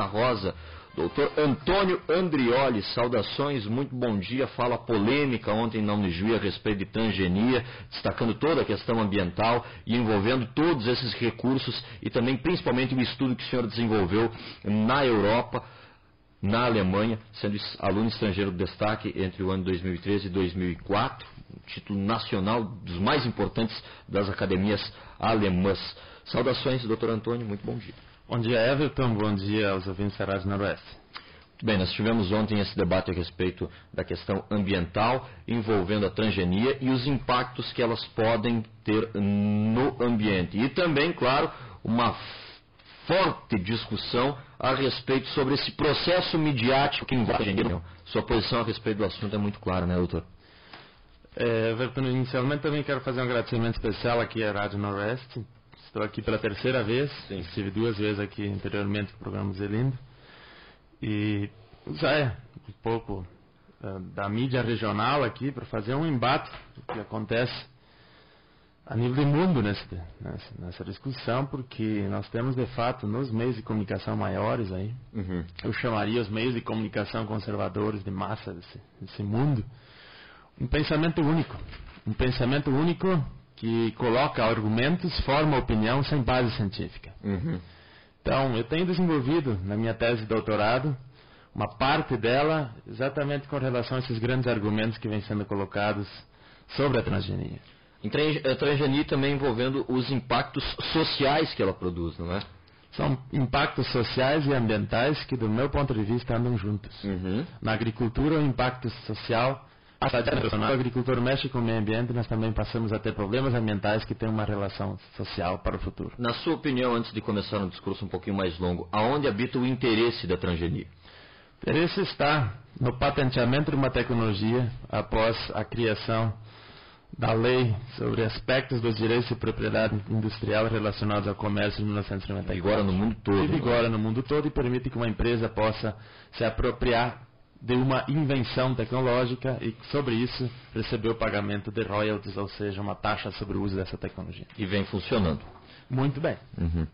Rosa. Doutor Antônio Andrioli, saudações, muito bom dia. Fala polêmica ontem na Unijuí a respeito de transgenia, destacando toda a questão ambiental e envolvendo todos esses recursos e também principalmente o estudo que o senhor desenvolveu na Europa, na Alemanha, sendo aluno estrangeiro de destaque entre o ano 2013 e 2004, um título nacional dos mais importantes das academias alemãs. Saudações, doutor Antônio, muito bom dia. Bom dia, Everton. Bom dia aos ouvintes da Rádio Noroeste. Bem, nós tivemos ontem esse debate a respeito da questão ambiental envolvendo a transgenia e os impactos que elas podem ter no ambiente. E também, claro, uma forte discussão a respeito sobre esse processo midiático que envolve a transgenia. Sua posição a respeito do assunto é muito clara, né, doutor? É, Everton, inicialmente também quero fazer um agradecimento especial aqui à Rádio Noroeste Estou aqui pela terceira vez. Sim. Estive duas vezes aqui anteriormente no programa Zelindo. E já é um pouco uh, da mídia regional aqui para fazer um embate do que acontece a nível do mundo nesse, nessa, nessa, discussão, porque nós temos de fato nos meios de comunicação maiores aí, uhum. eu chamaria os meios de comunicação conservadores de massa desse, desse mundo, um pensamento único. Um pensamento único que coloca argumentos, forma opinião sem base científica. Uhum. Então, eu tenho desenvolvido na minha tese de doutorado uma parte dela exatamente com relação a esses grandes argumentos que vêm sendo colocados sobre a transgenia. A transgenia também envolvendo os impactos sociais que ela produz, não é? São impactos sociais e ambientais que, do meu ponto de vista, andam juntos. Uhum. Na agricultura, o impacto social o agricultor mexe com o meio ambiente, nós também passamos a ter problemas ambientais que têm uma relação social para o futuro. Na sua opinião, antes de começar um discurso um pouquinho mais longo, aonde habita o interesse da transgenia? O interesse está no patenteamento de uma tecnologia após a criação da lei sobre aspectos dos direitos de propriedade industrial relacionados ao comércio de 1994. Vigora no mundo todo. E vigora no mundo todo e permite que uma empresa possa se apropriar de uma invenção tecnológica e sobre isso recebeu pagamento de royalties, ou seja, uma taxa sobre o uso dessa tecnologia. E vem funcionando. Muito bem. Uhum.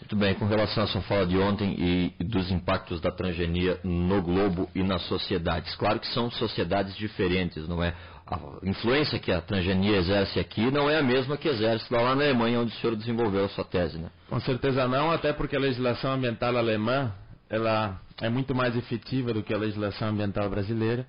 Muito bem, com relação à sua fala de ontem e dos impactos da transgenia no globo e nas sociedades. Claro que são sociedades diferentes, não é? A influência que a transgenia exerce aqui não é a mesma que exerce lá na Alemanha, onde o senhor desenvolveu a sua tese, né? Com certeza não, até porque a legislação ambiental alemã ela é muito mais efetiva do que a legislação ambiental brasileira,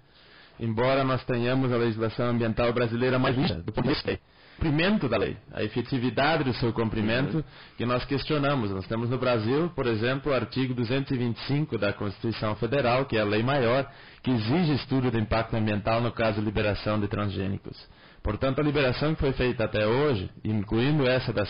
embora nós tenhamos a legislação ambiental brasileira mais vista do ponto de vista cumprimento da lei, a efetividade do seu cumprimento que nós questionamos. Nós temos no Brasil, por exemplo, o artigo 225 da Constituição Federal, que é a lei maior, que exige estudo de impacto ambiental no caso de liberação de transgênicos. Portanto, a liberação que foi feita até hoje, incluindo essa das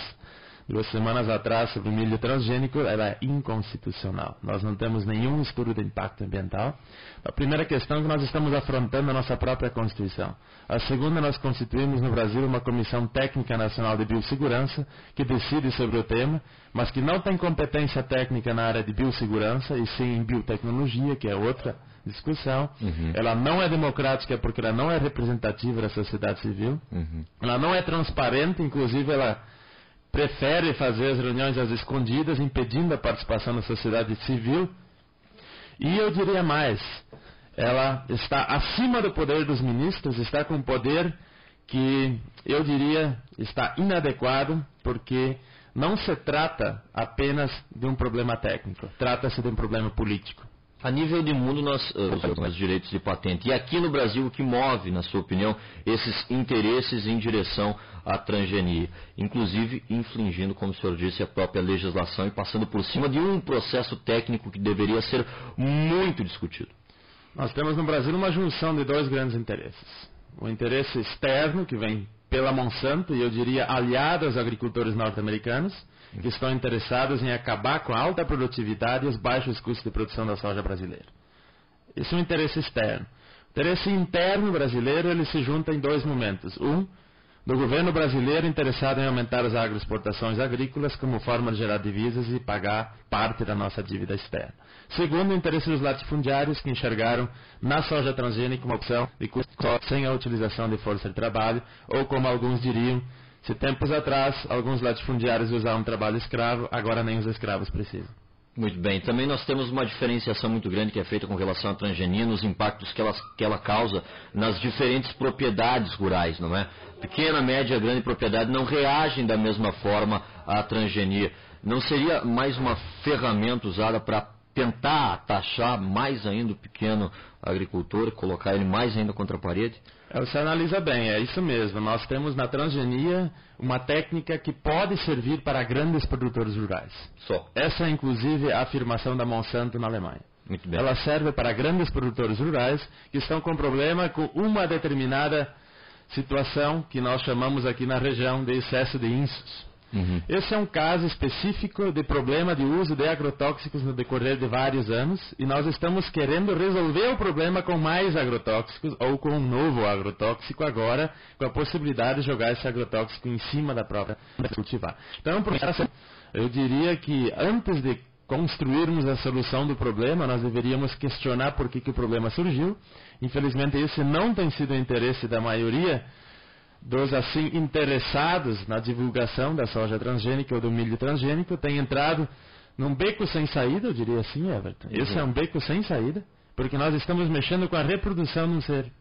duas semanas atrás sobre o milho transgênico, ela é inconstitucional. Nós não temos nenhum estudo de impacto ambiental. A primeira questão é que nós estamos afrontando a nossa própria Constituição. A segunda, nós constituímos no Brasil uma Comissão Técnica Nacional de Biossegurança que decide sobre o tema, mas que não tem competência técnica na área de biossegurança e sim em biotecnologia, que é outra discussão. Uhum. Ela não é democrática porque ela não é representativa da sociedade civil. Uhum. Ela não é transparente, inclusive ela prefere fazer as reuniões às escondidas, impedindo a participação da sociedade civil. E eu diria mais, ela está acima do poder dos ministros, está com um poder que eu diria está inadequado, porque não se trata apenas de um problema técnico, trata-se de um problema político. A nível de mundo, nós uh, os direitos de patente. E aqui no Brasil, o que move, na sua opinião, esses interesses em direção à transgenia? Inclusive, infringindo, como o senhor disse, a própria legislação e passando por cima de um processo técnico que deveria ser muito discutido. Nós temos no Brasil uma junção de dois grandes interesses. O interesse externo, que vem pela Monsanto, e eu diria aliado aos agricultores norte-americanos, que estão interessados em acabar com a alta produtividade e os baixos custos de produção da soja brasileira. Esse é um interesse externo. O interesse interno brasileiro ele se junta em dois momentos. Um, do governo brasileiro interessado em aumentar as agroexportações agrícolas como forma de gerar divisas e pagar parte da nossa dívida externa. Segundo, o interesse dos latifundiários que enxergaram na soja transgênica uma opção de custo sem a utilização de força de trabalho, ou como alguns diriam, se tempos atrás alguns latifundiários usavam trabalho escravo, agora nem os escravos precisam. Muito bem. Também nós temos uma diferenciação muito grande que é feita com relação à transgenia nos impactos que ela, que ela causa nas diferentes propriedades rurais, não é? Pequena, média, grande propriedade não reagem da mesma forma à transgenia. Não seria mais uma ferramenta usada para tentar taxar mais ainda o pequeno agricultor, colocar ele mais ainda contra a parede? Você analisa bem, é isso mesmo. Nós temos na transgenia uma técnica que pode servir para grandes produtores rurais. Só. Essa é inclusive a afirmação da Monsanto na Alemanha. Muito bem. Ela serve para grandes produtores rurais que estão com problema com uma determinada situação que nós chamamos aqui na região de excesso de insos. Uhum. Esse é um caso específico de problema de uso de agrotóxicos no decorrer de vários anos e nós estamos querendo resolver o problema com mais agrotóxicos ou com um novo agrotóxico agora, com a possibilidade de jogar esse agrotóxico em cima da própria cultivar. Então, eu diria que antes de construirmos a solução do problema, nós deveríamos questionar por que, que o problema surgiu. Infelizmente, esse não tem sido o interesse da maioria dos assim interessados na divulgação da soja transgênica ou do milho transgênico tem entrado num beco sem saída, eu diria assim, Everton. Uhum. Esse é um beco sem saída, porque nós estamos mexendo com a reprodução de um ser.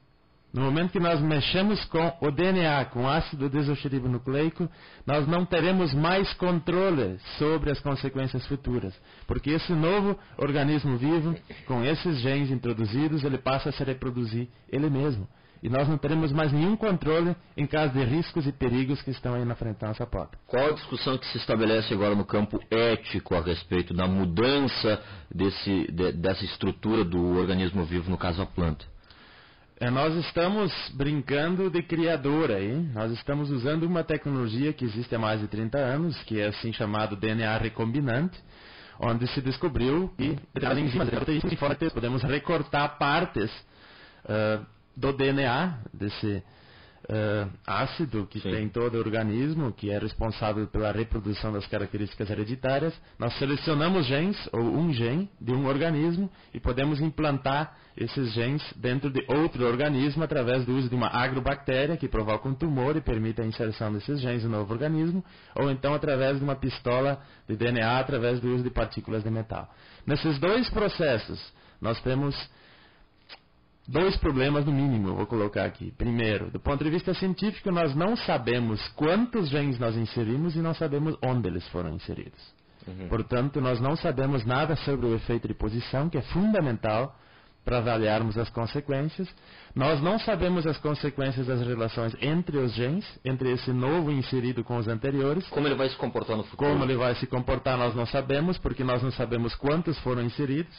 No momento que nós mexemos com o DNA, com ácido desoxiribonucleico, nós não teremos mais controle sobre as consequências futuras, porque esse novo organismo vivo, com esses genes introduzidos, ele passa a se reproduzir ele mesmo e nós não teremos mais nenhum controle em caso de riscos e perigos que estão aí na frente da nossa porta. Qual a discussão que se estabelece agora no campo ético a respeito da mudança desse, de, dessa estrutura do organismo vivo, no caso a planta? É, nós estamos brincando de criador aí. Nós estamos usando uma tecnologia que existe há mais de 30 anos, que é assim chamado DNA recombinante, onde se descobriu que enzimas podemos recortar partes uh, do DNA, desse uh, ácido que Sim. tem todo o organismo, que é responsável pela reprodução das características hereditárias, nós selecionamos genes, ou um gene, de um organismo e podemos implantar esses genes dentro de outro organismo através do uso de uma agrobactéria que provoca um tumor e permite a inserção desses genes no novo organismo, ou então através de uma pistola de DNA através do uso de partículas de metal. Nesses dois processos, nós temos dois problemas no mínimo, vou colocar aqui. Primeiro, do ponto de vista científico, nós não sabemos quantos genes nós inserimos e não sabemos onde eles foram inseridos. Uhum. Portanto, nós não sabemos nada sobre o efeito de posição, que é fundamental para avaliarmos as consequências. Nós não sabemos as consequências das relações entre os genes, entre esse novo inserido com os anteriores. Como ele vai se comportar no futuro? Como ele vai se comportar, nós não sabemos, porque nós não sabemos quantos foram inseridos.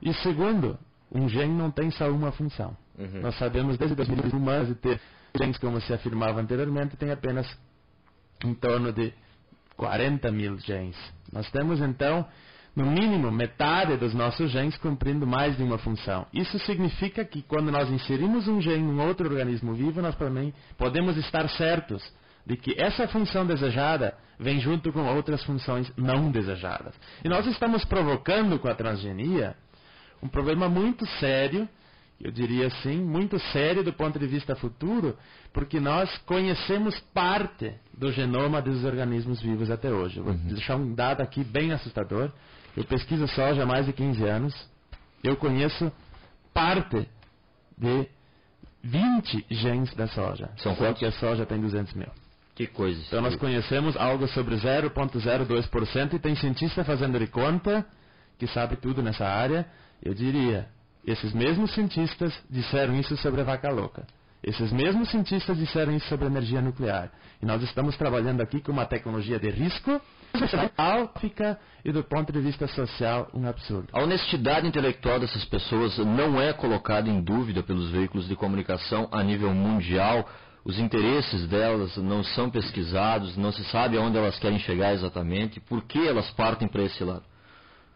E segundo, um gene não tem só uma função. Uhum. Nós sabemos desde as milhões humanas de ter genes, como se afirmava anteriormente, tem apenas em torno de 40 mil genes. Nós temos então, no mínimo, metade dos nossos genes cumprindo mais de uma função. Isso significa que quando nós inserimos um gene em outro organismo vivo, nós também podemos estar certos de que essa função desejada vem junto com outras funções não desejadas. E nós estamos provocando com a transgenia um problema muito sério, eu diria assim, muito sério do ponto de vista futuro, porque nós conhecemos parte do genoma dos organismos vivos até hoje. Eu vou uhum. deixar um dado aqui bem assustador. Eu pesquiso soja há mais de 15 anos. Eu conheço parte de 20 genes da soja. São quantos? que a soja tem 200 mil. Que coisa. Então nós conhecemos algo sobre 0,02% e tem cientista fazendo de conta que sabe tudo nessa área eu diria, esses mesmos cientistas disseram isso sobre a vaca louca. Esses mesmos cientistas disseram isso sobre a energia nuclear. E nós estamos trabalhando aqui com uma tecnologia de risco fica e do ponto de vista social um absurdo. A honestidade intelectual dessas pessoas não é colocada em dúvida pelos veículos de comunicação a nível mundial. Os interesses delas não são pesquisados, não se sabe aonde elas querem chegar exatamente, por que elas partem para esse lado.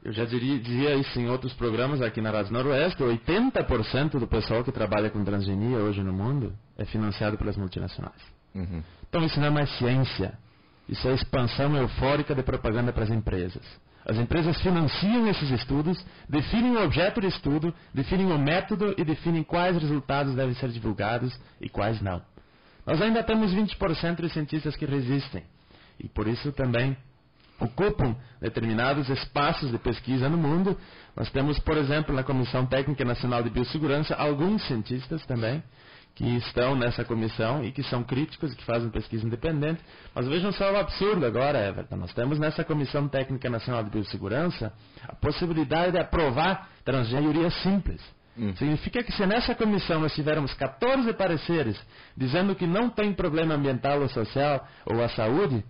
Eu já diria, dizia isso em outros programas aqui na Rádio Noroeste, 80% do pessoal que trabalha com transgenia hoje no mundo é financiado pelas multinacionais. Uhum. Então isso não é mais ciência, isso é expansão eufórica de propaganda para as empresas. As empresas financiam esses estudos, definem o objeto de estudo, definem o método e definem quais resultados devem ser divulgados e quais não. Nós ainda temos 20% de cientistas que resistem. E por isso também ocupam determinados espaços de pesquisa no mundo. Nós temos, por exemplo, na Comissão Técnica Nacional de Biossegurança, alguns cientistas também que estão nessa comissão e que são críticos e que fazem pesquisa independente. Mas vejam só o absurdo agora, Everton. Nós temos nessa Comissão Técnica Nacional de Biossegurança a possibilidade de aprovar transgêneria simples. Hum. Significa que se nessa comissão nós tivermos 14 pareceres dizendo que não tem problema ambiental ou social ou a saúde,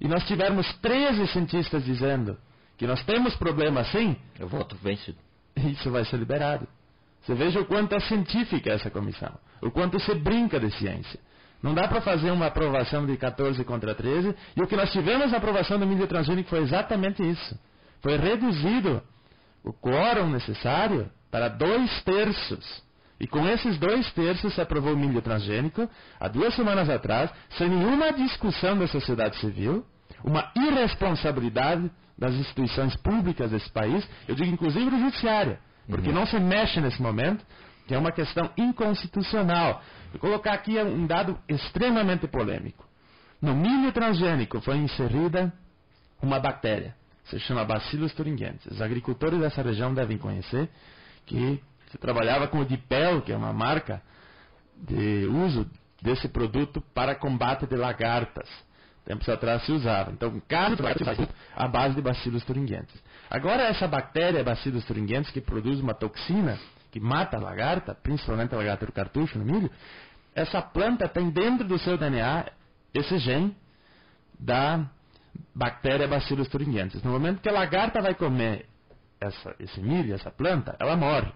e nós tivermos 13 cientistas dizendo que nós temos problema sim, eu voto vencido. Isso vai ser liberado. Você veja o quanto é científica essa comissão, o quanto se brinca de ciência. Não dá para fazer uma aprovação de 14 contra 13, e o que nós tivemos na aprovação do milho transgênico foi exatamente isso. Foi reduzido o quórum necessário para dois terços. E com esses dois terços se aprovou o milho transgênico, há duas semanas atrás, sem nenhuma discussão da sociedade civil, uma irresponsabilidade das instituições públicas desse país, eu digo inclusive do judiciário, porque uhum. não se mexe nesse momento, que é uma questão inconstitucional. Vou colocar aqui um dado extremamente polêmico. No milho transgênico foi inserida uma bactéria, se chama Bacillus thuringiensis. Os agricultores dessa região devem conhecer que se trabalhava com o Dipel, que é uma marca de uso desse produto para combate de lagartas. Tempos atrás se usava. Então, carne a base de Bacillus thuringiensis. Agora, essa bactéria Bacillus thuringiensis, que produz uma toxina que mata a lagarta, principalmente a lagarta do cartucho no milho, essa planta tem dentro do seu DNA esse gene da bactéria Bacillus thuringiensis. No momento que a lagarta vai comer essa, esse milho, essa planta, ela morre.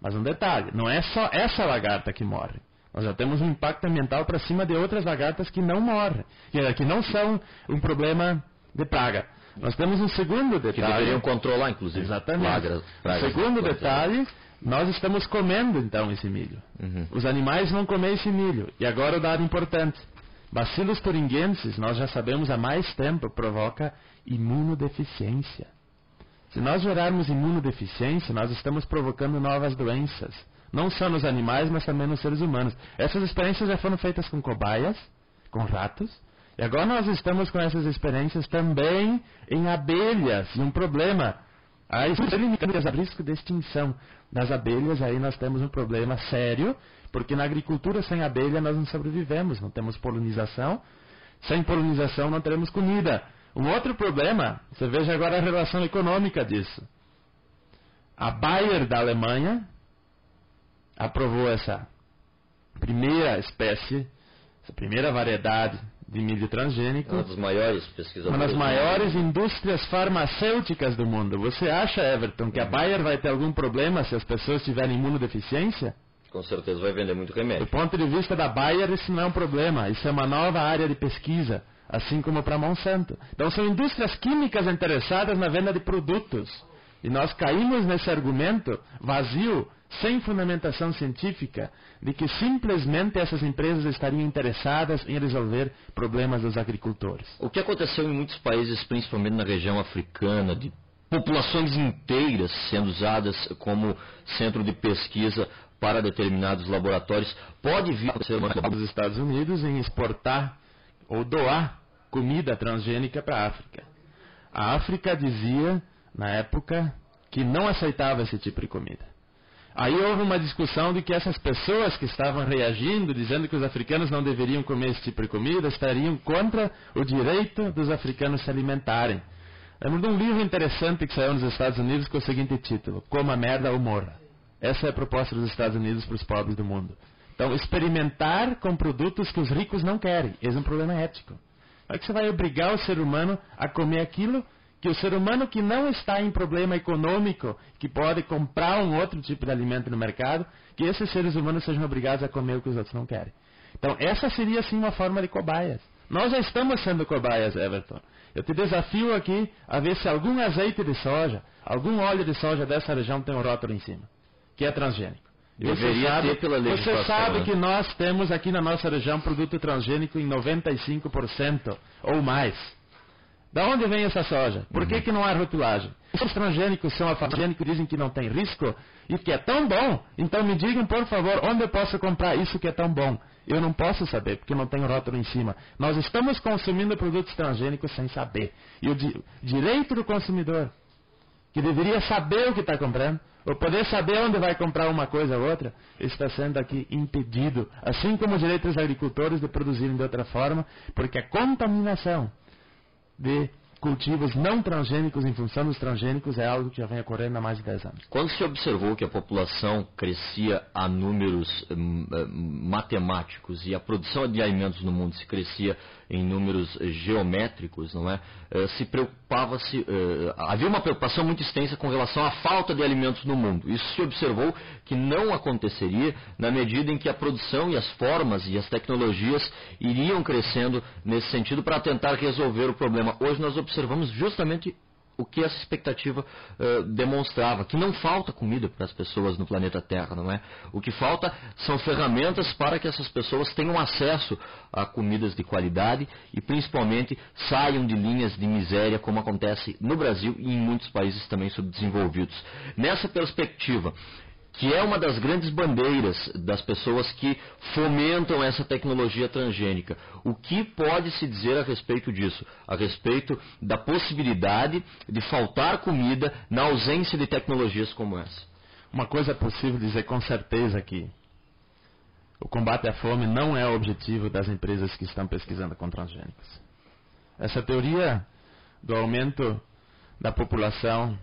Mas um detalhe, não é só essa lagarta que morre. Nós já temos um impacto ambiental para cima de outras lagartas que não morrem, que não são um problema de praga. Nós temos um segundo detalhe. Que deveriam controlar, inclusive. Exatamente. Pragas, pragas segundo detalhe, nós estamos comendo então esse milho. Uhum. Os animais vão comer esse milho. E agora o dado importante. Bacillus thuringiensis, nós já sabemos há mais tempo, provoca imunodeficiência. Se nós gerarmos imunodeficiência, nós estamos provocando novas doenças. Não só nos animais, mas também nos seres humanos. Essas experiências já foram feitas com cobaias, com ratos, e agora nós estamos com essas experiências também em abelhas. E um problema, a risco de extinção das abelhas, aí nós temos um problema sério, porque na agricultura sem abelha nós não sobrevivemos, não temos polinização. Sem polinização não teremos comida. Um outro problema, você veja agora a relação econômica disso. A Bayer da Alemanha aprovou essa primeira espécie, essa primeira variedade de milho transgênico. Uma das maiores pesquisadoras. Uma das maiores indústrias farmacêuticas do mundo. Você acha, Everton, que a Bayer vai ter algum problema se as pessoas tiverem imunodeficiência? Com certeza vai vender muito remédio. Do ponto de vista da Bayer, isso não é um problema. Isso é uma nova área de pesquisa assim como para Monsanto. Então são indústrias químicas interessadas na venda de produtos. E nós caímos nesse argumento vazio, sem fundamentação científica, de que simplesmente essas empresas estariam interessadas em resolver problemas dos agricultores. O que aconteceu em muitos países, principalmente na região africana, de populações inteiras sendo usadas como centro de pesquisa para determinados laboratórios, pode vir a ser uma dos Estados Unidos em exportar ou doar comida transgênica para a África. A África dizia, na época, que não aceitava esse tipo de comida. Aí houve uma discussão de que essas pessoas que estavam reagindo, dizendo que os africanos não deveriam comer esse tipo de comida, estariam contra o direito dos africanos se alimentarem. Lembro de um livro interessante que saiu nos Estados Unidos com o seguinte título: Coma merda ou morra. Essa é a proposta dos Estados Unidos para os pobres do mundo. Então, experimentar com produtos que os ricos não querem. Esse é um problema ético. Como é que você vai obrigar o ser humano a comer aquilo que o ser humano que não está em problema econômico, que pode comprar um outro tipo de alimento no mercado, que esses seres humanos sejam obrigados a comer o que os outros não querem? Então, essa seria sim uma forma de cobaias. Nós já estamos sendo cobaias, Everton. Eu te desafio aqui a ver se algum azeite de soja, algum óleo de soja dessa região tem um rótulo em cima, que é transgênico. Deveria sabe, ter pela legislação. Você sabe que nós temos aqui na nossa região produto transgênico em 95% ou mais. Da onde vem essa soja? Por uhum. que, que não há rotulagem? Os transgênicos são transgênicos dizem que não tem risco e que é tão bom. Então me digam, por favor, onde eu posso comprar isso que é tão bom? Eu não posso saber, porque não tem rótulo em cima. Nós estamos consumindo produtos transgênicos sem saber. E o di direito do consumidor, que deveria saber o que está comprando, ou poder saber onde vai comprar uma coisa ou outra, está sendo aqui impedido. Assim como o direito dos agricultores de produzirem de outra forma, porque a contaminação de cultivos não transgênicos em função dos transgênicos é algo que já vem ocorrendo há mais de 10 anos. Quando se observou que a população crescia a números hum, hum, matemáticos e a produção de alimentos no mundo se crescia em números geométricos, não é? Eh, se preocupava-se, eh, havia uma preocupação muito extensa com relação à falta de alimentos no mundo. Isso se observou que não aconteceria na medida em que a produção e as formas e as tecnologias iriam crescendo nesse sentido para tentar resolver o problema. Hoje nós observamos justamente o que essa expectativa uh, demonstrava, que não falta comida para as pessoas no planeta Terra, não é? O que falta são ferramentas para que essas pessoas tenham acesso a comidas de qualidade e principalmente saiam de linhas de miséria, como acontece no Brasil e em muitos países também subdesenvolvidos. Nessa perspectiva, que é uma das grandes bandeiras das pessoas que fomentam essa tecnologia transgênica. O que pode se dizer a respeito disso? A respeito da possibilidade de faltar comida na ausência de tecnologias como essa? Uma coisa é possível dizer com certeza aqui. O combate à fome não é o objetivo das empresas que estão pesquisando com transgênicos. Essa teoria do aumento da população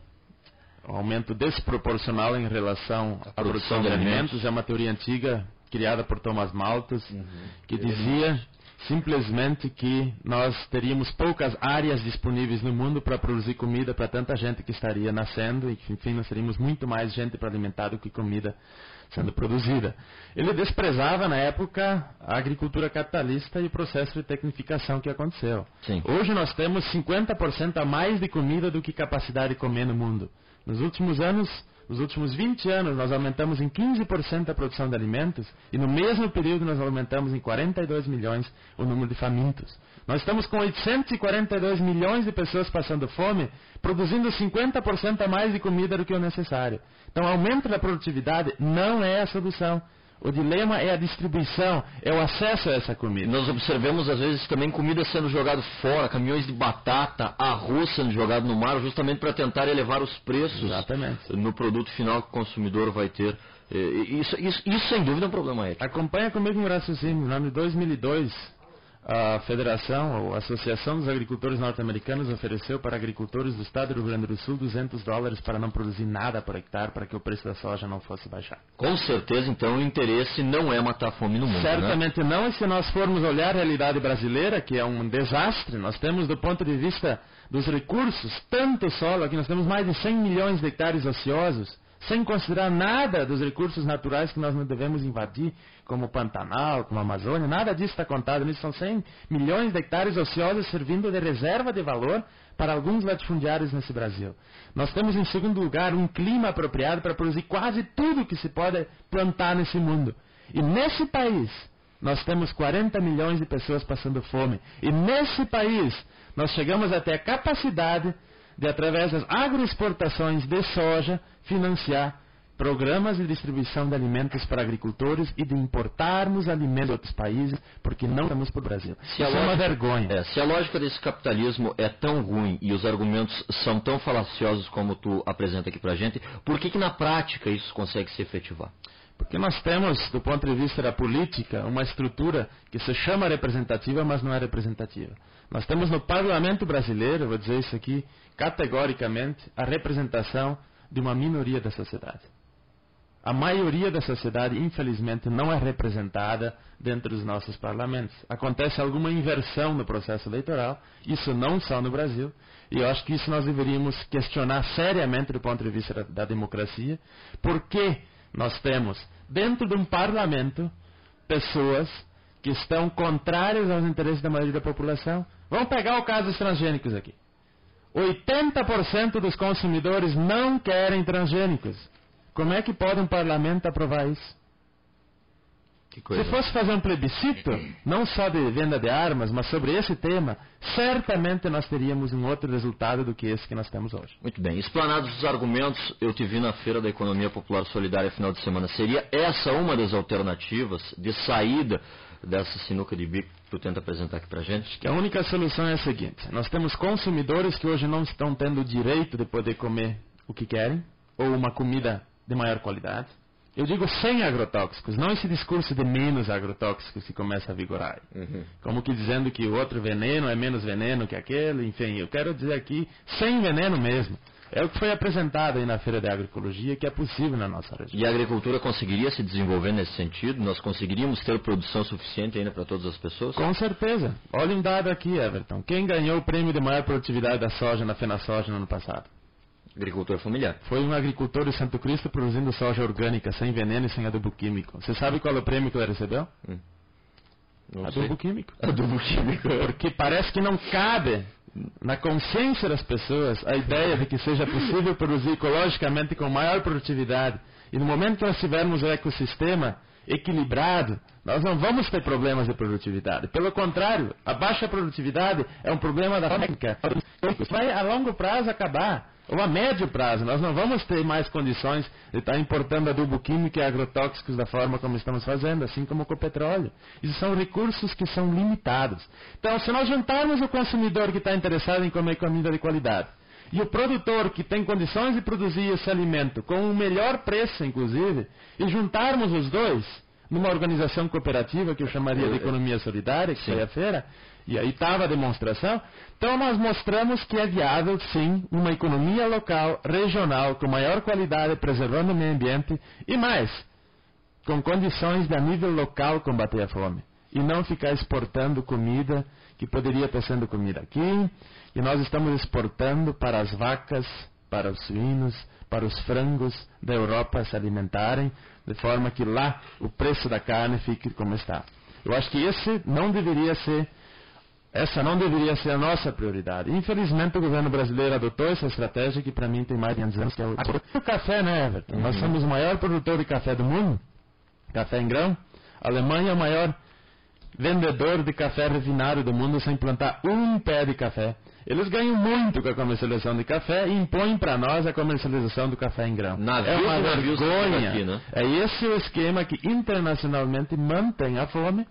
o aumento desproporcional em relação à produção de alimentos é uma teoria antiga criada por Thomas Malthus uhum. que dizia simplesmente que nós teríamos poucas áreas disponíveis no mundo para produzir comida para tanta gente que estaria nascendo e que, enfim, nós teríamos muito mais gente para alimentar do que comida sendo produzida. Ele desprezava, na época, a agricultura capitalista e o processo de tecnificação que aconteceu. Sim. Hoje nós temos 50% a mais de comida do que capacidade de comer no mundo. Nos últimos anos, nos últimos 20 anos, nós aumentamos em 15% a produção de alimentos e no mesmo período nós aumentamos em 42 milhões o número de famintos. Nós estamos com 842 milhões de pessoas passando fome, produzindo 50% a mais de comida do que o necessário. Então, aumento da produtividade não é a solução. O dilema é a distribuição, é o acesso a essa comida. Nós observamos às vezes também comida sendo jogada fora, caminhões de batata, arroz sendo jogado no mar, justamente para tentar elevar os preços Exatamente. no produto final que o consumidor vai ter. Isso, isso, isso sem dúvida é um problema ético. Acompanha comigo um raciocínio. Ano de 2002, a Federação, ou Associação dos Agricultores Norte-Americanos, ofereceu para agricultores do estado do Rio Grande do Sul 200 dólares para não produzir nada por hectare, para que o preço da soja não fosse baixar. Com certeza, então, o interesse não é matar fome no mundo. Né? Certamente né? não, e se nós formos olhar a realidade brasileira, que é um desastre, nós temos do ponto de vista dos recursos, tanto solo, aqui nós temos mais de 100 milhões de hectares ociosos, sem considerar nada dos recursos naturais que nós não devemos invadir, como o Pantanal, como a Amazônia, nada disso está contado. Nisso são 100 milhões de hectares ociosos servindo de reserva de valor para alguns latifundiários nesse Brasil. Nós temos, em segundo lugar, um clima apropriado para produzir quase tudo que se pode plantar nesse mundo. E nesse país, nós temos 40 milhões de pessoas passando fome. E nesse país, nós chegamos até a capacidade de, através das agroexportações de soja, financiar programas de distribuição de alimentos para agricultores e de importarmos alimentos de outros países, porque não estamos para o Brasil. Se Isso lógica, é uma vergonha. É, se a lógica desse capitalismo é tão ruim e os argumentos são tão falaciosos como tu apresenta aqui para a gente, por que, que na prática isso consegue se efetivar? Porque nós temos, do ponto de vista da política, uma estrutura que se chama representativa, mas não é representativa. Nós temos no parlamento brasileiro, vou dizer isso aqui categoricamente, a representação de uma minoria da sociedade. A maioria da sociedade, infelizmente, não é representada dentro dos nossos parlamentos. Acontece alguma inversão no processo eleitoral, isso não só no Brasil, e eu acho que isso nós deveríamos questionar seriamente do ponto de vista da, da democracia, porque nós temos, dentro de um parlamento, pessoas que estão contrárias aos interesses da maioria da população. Vamos pegar o caso dos transgênicos aqui. 80% dos consumidores não querem transgênicos. Como é que pode um parlamento aprovar isso? Se fosse fazer um plebiscito, não só de venda de armas, mas sobre esse tema, certamente nós teríamos um outro resultado do que esse que nós temos hoje. Muito bem. Explanados os argumentos, eu te vi na Feira da Economia Popular Solidária final de semana. Seria essa uma das alternativas de saída dessa sinuca de bico que tu tenta apresentar aqui para gente? Que a única solução é a seguinte: nós temos consumidores que hoje não estão tendo o direito de poder comer o que querem, ou uma comida de maior qualidade. Eu digo sem agrotóxicos, não esse discurso de menos agrotóxicos que começa a vigorar. Uhum. Como que dizendo que o outro veneno é menos veneno que aquele, enfim, eu quero dizer aqui sem veneno mesmo. É o que foi apresentado aí na Feira de Agroecologia, que é possível na nossa região. E a agricultura conseguiria se desenvolver nesse sentido? Nós conseguiríamos ter produção suficiente ainda para todas as pessoas? Com certeza. Olha um dado aqui, Everton. Quem ganhou o prêmio de maior produtividade da soja na FenaSoja no ano passado? Agricultor familiar. Foi um agricultor de Santo Cristo produzindo soja orgânica, sem veneno e sem adubo químico. Você sabe qual é o prêmio que ele recebeu? Hum. adubo sei. químico. Adubo químico. Porque parece que não cabe na consciência das pessoas a ideia de que seja possível produzir ecologicamente com maior produtividade. E no momento que nós tivermos o ecossistema equilibrado, nós não vamos ter problemas de produtividade. Pelo contrário, a baixa produtividade é um problema da técnica. Vai a longo prazo acabar ou a médio prazo, nós não vamos ter mais condições de estar importando adubo químico e agrotóxicos da forma como estamos fazendo, assim como com o petróleo. Isso são recursos que são limitados. Então, se nós juntarmos o consumidor que está interessado em comer comida de qualidade e o produtor que tem condições de produzir esse alimento com um melhor preço, inclusive, e juntarmos os dois numa organização cooperativa que eu chamaria de economia solidária, que Sim. foi a feira, e aí estava a demonstração. Então nós mostramos que é viável, sim, uma economia local, regional, com maior qualidade, preservando o meio ambiente e mais, com condições de a nível local combater a fome. E não ficar exportando comida que poderia estar sendo comida aqui, e nós estamos exportando para as vacas, para os suínos, para os frangos da Europa se alimentarem, de forma que lá o preço da carne fique como está. Eu acho que esse não deveria ser essa não deveria ser a nossa prioridade. Infelizmente, o governo brasileiro adotou essa estratégia que, para mim, tem mais de 500 anos, que é o, o café, né, Everton? Uhum. Nós somos o maior produtor de café do mundo, café em grão. A Alemanha é o maior vendedor de café refinado do mundo sem plantar um pé de café. Eles ganham muito com a comercialização de café e impõem para nós a comercialização do café em grão. é uma vergonha. Aqui, né? É esse o esquema que internacionalmente mantém a fome,